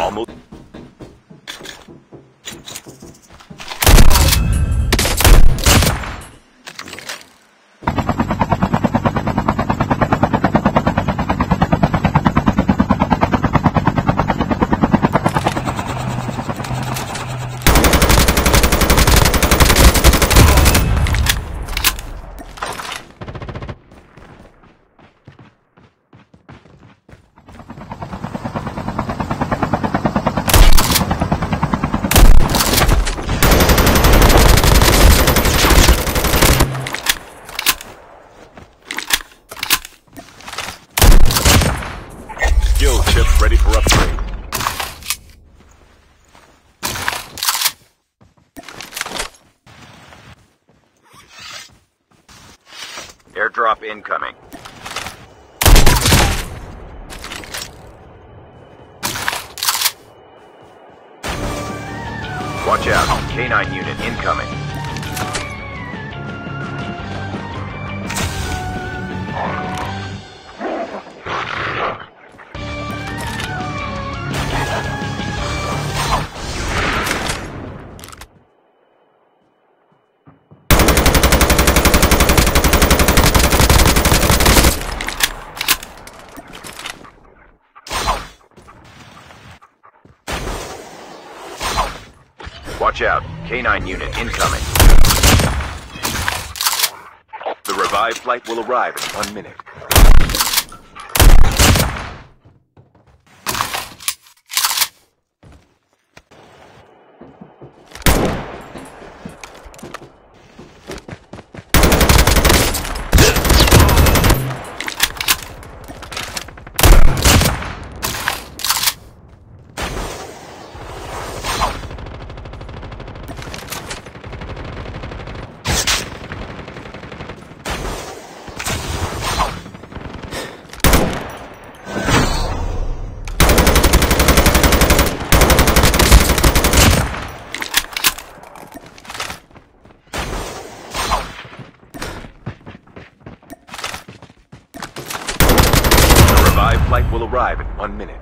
Armut. Airdrop incoming. Watch out. K9 unit incoming. Watch out. K9 unit incoming. The revived flight will arrive in one minute. The revived flight will arrive in one minute.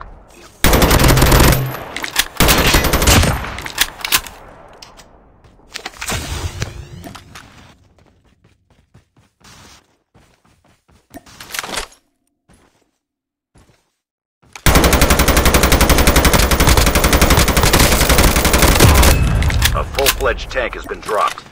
A full-fledged tank has been dropped.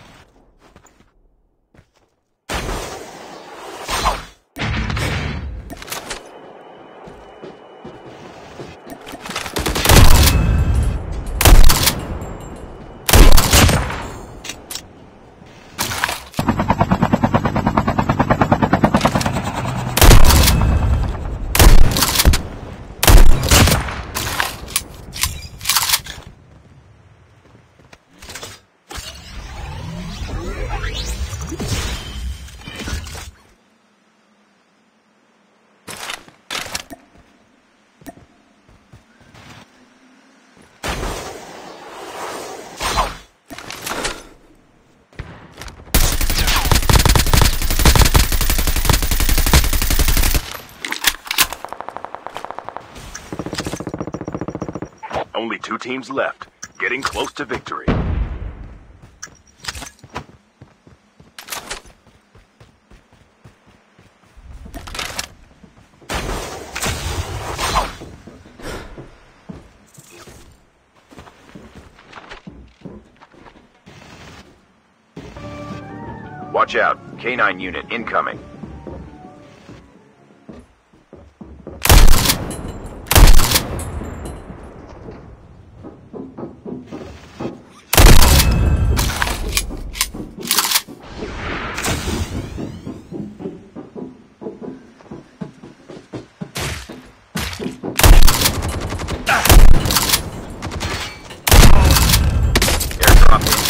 Only two teams left, getting close to victory. Watch out. K9 unit incoming.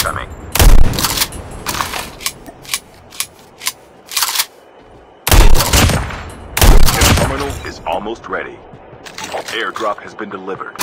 Incoming. The terminal is almost ready. Airdrop has been delivered.